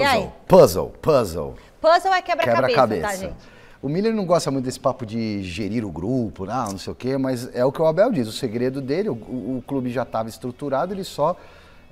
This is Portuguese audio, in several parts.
Puzzle, puzzle, puzzle. Puzzle é quebra-cabeça, quebra tá, gente? O Miller não gosta muito desse papo de gerir o grupo, não, não sei o quê, mas é o que o Abel diz. O segredo dele, o, o clube já estava estruturado, ele só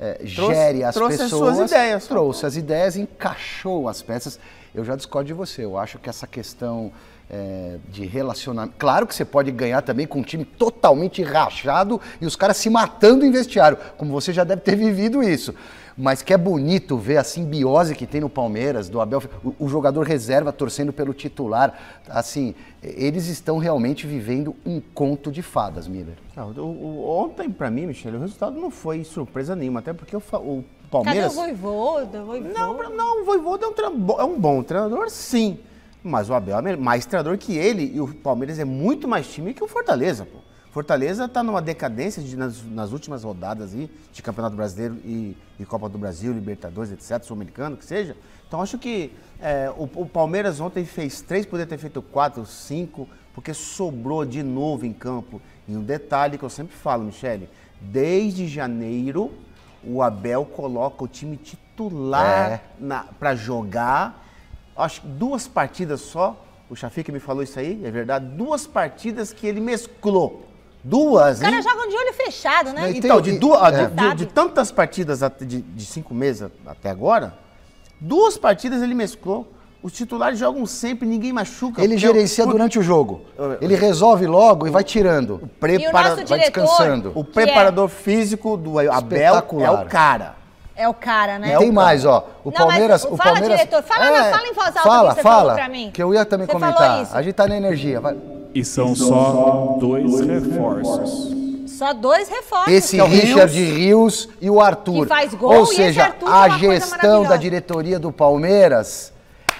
é, trouxe, gere as trouxe pessoas. As suas ideias. Trouxe as ideias, encaixou as peças. Eu já discordo de você. Eu acho que essa questão é, de relacionamento. Claro que você pode ganhar também com um time totalmente rachado e os caras se matando em vestiário, como você já deve ter vivido isso mas que é bonito ver a simbiose que tem no Palmeiras, do Abel, o, o, jogador reserva torcendo pelo titular. Assim, eles estão realmente vivendo um conto de fadas, Miller. Não, o, o, ontem, para mim, Michele, o resultado não foi surpresa nenhuma, até porque o, o Palmeiras. Cadê o Voivoda? Voivoda? Não, não, o Voivoda é um, é um bom treinador, sim. Mas o Abel é mais treinador que ele e o Palmeiras é muito mais time que o Fortaleza, pô. Fortaleza está numa decadência de, nas, nas, últimas rodadas aí, de Campeonato Brasileiro e, e Copa do Brasil, Libertadores, etc., Sul-Americano, que seja. Então acho que é, o, o, Palmeiras ontem fez três, poderia ter feito quatro, cinco, porque sobrou de novo em campo. E um detalhe que eu sempre falo, Michele, desde janeiro o Abel coloca o time titular é. para jogar. Acho que duas partidas só. O Chafique me falou isso aí, é verdade. Duas partidas que ele mesclou. Duas, Os caras jogam de olho fechado, né? Então, de, duas, é. de, de, tantas partidas de, de cinco meses até agora, duas partidas ele mesclou. Os titulares jogam sempre, ninguém machuca. Ele gerencia o... durante o jogo. Ele resolve logo e vai tirando. O prepara... vai descansando. O preparador é... físico do Abel é o cara. É o cara, né? E tem mais, ó. O não, Palmeiras. Mas, o fala, Palmeiras, diretor. Fala, é, fala em voz alta fala, que você fala, falou pra mim. Que eu ia também você comentar. A gente tá na energia. Vai. E são só dois reforços. Só dois reforços. Esse é Richard Rios, Rios e o Arthur. Que faz gol Ou seja, a gestão da diretoria do Palmeiras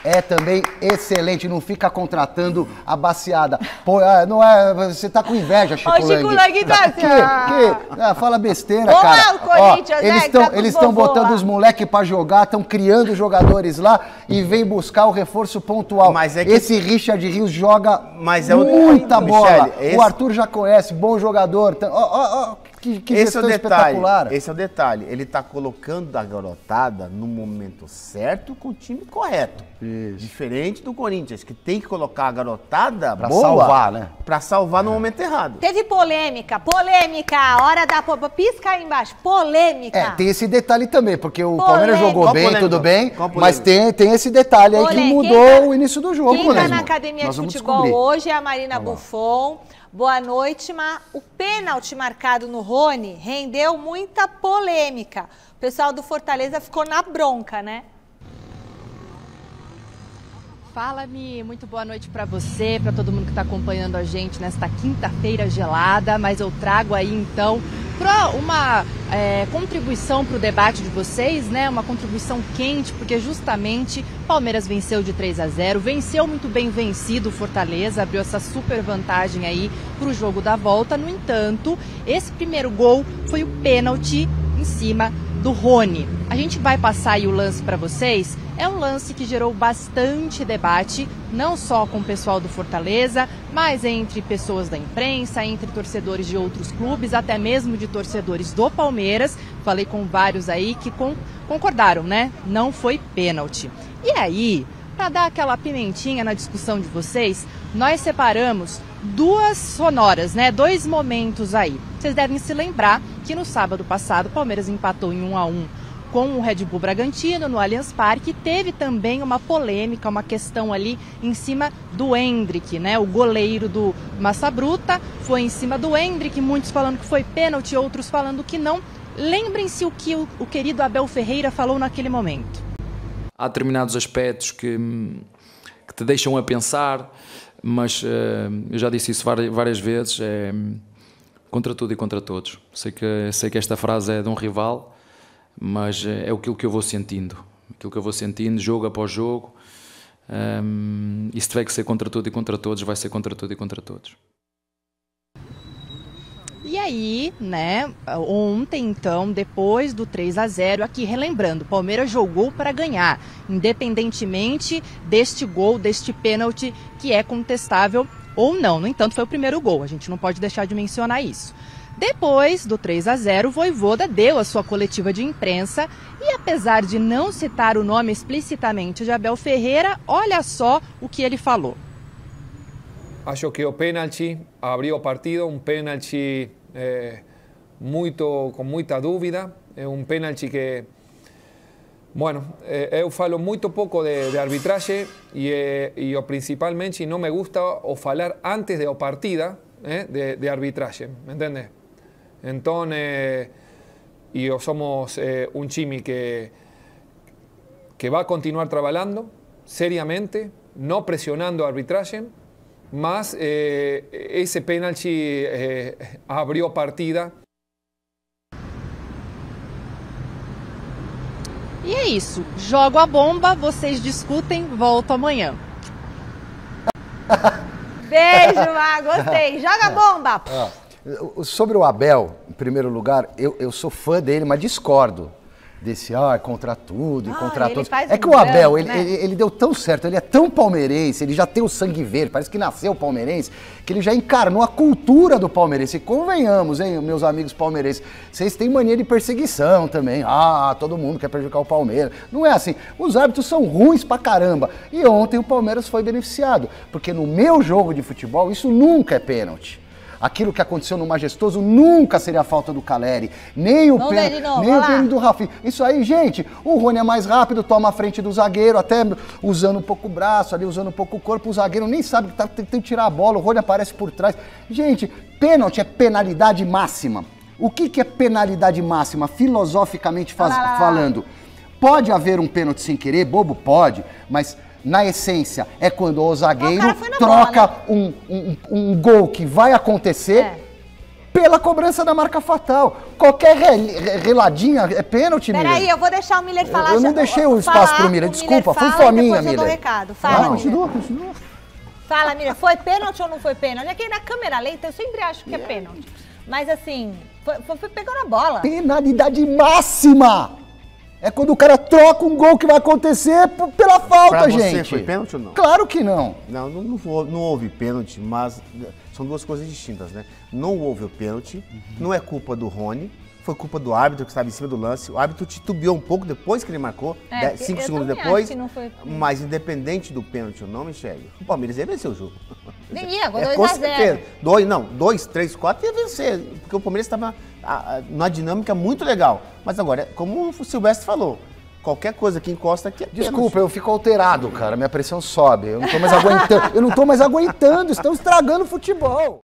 é também excelente, não fica contratando a baciada. Pô, é, não é, você tá com inveja, Chico Ô, Chico Lang tá assim. Que, que? Ah, fala besteira, cara. o Corinthians, Ó, eles estão tá eles estão botando lá. os moleques para jogar, estão criando jogadores lá e vem buscar o reforço pontual. Mas é que... Esse Richard Rios joga Mas é o... muita bola. Michele, esse... O Arthur já conhece, bom jogador. Ó, ó, ó, que, que esse é o detalhe. Esse é o detalhe. Ele está colocando a garotada no momento certo com o time correto. Isso. Diferente do Corinthians, que tem que colocar a garotada pra boa salvar, né? Pra salvar é. no momento errado. Teve polêmica, polêmica, hora da pisca aí embaixo, polêmica. É, tem esse detalhe também, porque o polêmica. Palmeiras jogou Qual bem, polêmica? tudo bem, mas tem, tem esse detalhe polêmica. aí que mudou tá, o início do jogo, Quem tá na academia Nós de futebol descobrir. hoje é a Marina Buffon. Boa noite, Mar. O pênalti marcado no Rony rendeu muita polêmica. O pessoal do Fortaleza ficou na bronca, né? Fala, Mi. Muito boa noite para você, para todo mundo que está acompanhando a gente nesta quinta-feira gelada. Mas eu trago aí então para uma é, contribuição para o debate de vocês, né? Uma contribuição quente, porque justamente Palmeiras venceu de 3 a 0, venceu muito bem vencido o Fortaleza, abriu essa super vantagem aí para o jogo da volta. No entanto, esse primeiro gol foi o pênalti em cima do Rony. A gente vai passar aí o lance para vocês. É um lance que gerou bastante debate, não só com o pessoal do Fortaleza, mas entre pessoas da imprensa, entre torcedores de outros clubes, até mesmo de torcedores do Palmeiras. Falei com vários aí que concordaram, né? Não foi pênalti. E aí, para dar aquela pimentinha na discussão de vocês, nós separamos duas sonoras, né? Dois momentos aí. Vocês devem se lembrar que no sábado passado o Palmeiras empatou em 1 a 1 com o Red Bull Bragantino no Allianz Parque. Teve também uma polêmica, uma questão ali em cima do Hendrick, né? O goleiro do Massa Bruta foi em cima do Hendrick, muitos falando que foi pênalti, outros falando que não. Lembrem-se o que o, o querido Abel Ferreira falou naquele momento. Há determinados aspectos que, que te deixam a pensar, mas uh, eu já disse isso várias, várias vezes. É, contra tudo e contra todos. Sei que, sei que esta frase é de um rival, mas é aquilo que eu vou sentindo. Aquilo que eu vou sentindo, jogo após jogo. Um, e se tiver que ser contra tudo e contra todos, vai ser contra tudo e contra todos. E aí, né, ontem então, depois do 3 a 0, aqui relembrando, Palmeiras jogou para ganhar, independentemente deste gol, deste pênalti que é contestável ou não. No entanto, foi o primeiro gol, a gente não pode deixar de mencionar isso. Depois do 3 a 0, o Voivoda deu a sua coletiva de imprensa e apesar de não citar o nome explicitamente de Abel Ferreira, olha só o que ele falou. Acho que o pênalti abriu o partido, um pênalti eh, muito, com muita dúvida, é um pênalti que Bueno, eh, eu falo muito pouco de, de arbitraje e, eh, e principalmente não me gusta o falar antes de a partida eh, de, de arbitraje, ¿me entiendes? Então, eh, e somos eh, um time que, que vai continuar trabalhando seriamente, não pressionando a arbitraje, mas eh, esse penalti eh, abriu partida E é isso. Jogo a bomba, vocês discutem, volto amanhã. Beijo, Má, gostei. Joga a bomba! Sobre o Abel, em primeiro lugar, eu, eu sou fã dele, mas discordo desse, ah, contra tudo e Ah, contra todos. É um que o Abel, ele, né? ele, ele deu tão certo, ele é tão palmeirense, ele já tem o sangue verde, parece que nasceu palmeirense, que ele já encarnou a cultura do palmeirense. E convenhamos, hein, meus amigos palmeirenses, vocês têm mania de perseguição também. Ah, todo mundo quer prejudicar o Palmeiras. Não é assim. Os árbitros são ruins pra caramba. E ontem o Palmeiras foi beneficiado, porque no meu jogo de futebol isso nunca é pênalti. Aquilo que aconteceu no Majestoso nunca seria a falta do Caleri, nem o novo, nem o pênalti do Rafinha. Isso aí, gente, o Rony é mais rápido, toma a frente do zagueiro, até usando um pouco o braço ali, usando um pouco o corpo, o zagueiro nem sabe que tá tentando tirar a bola, o Rony aparece por trás. Gente, pênalti é penalidade máxima. O que, que é penalidade máxima, filosoficamente faz- falando? Pode haver um pênalti sem querer, bobo pode, mas na essência é quando o zagueiro foi na troca bola, um, um- um gol que vai acontecer É. pela cobrança da marca fatal. Qualquer re- re- reladinha é pênalti, Miller. Peraí, eu vou deixar o Miller falar. eu não já- deixei o espaço pro Miller, desculpa, foi fala, fominha, depois eu dou Miller. recado. Fala, Não, Miller. continua, continua. Fala, Miriam, foi pênalti ou não foi pênalti? Aqui na câmera lenta eu sempre acho que é pênalti. Mas assim, foi, foi, foi pegando a bola. Penalidade máxima! É quando o cara troca um gol que vai acontecer pela falta, Pra você, gente. foi pênalti ou não? Claro que não. Não, não, não houve- não houve pênalti, mas eh, são duas coisas distintas, né? Não houve o pênalti, não é culpa do Rony, foi culpa do árbitro que estava em cima do lance. O árbitro titubeou um pouco depois que ele marcou, É, cinco eu segundos depois. acho que não foi- Mas independente do pênalti ou não, Michele, o Palmeiras ia vencer o jogo. Nem ia, agora É, 2 com a 0. certeza. Dois, não, dois, três, quatro ia vencer, porque o Palmeiras estava numa dinâmica muito legal. Mas agora, como o Silvestre falou, qualquer coisa que encosta aqui é. Desculpa, eu fico alterado, cara. Minha pressão sobe. Eu não tô mais aguentando. Eu não tô mais aguentando. Estão estragando o futebol.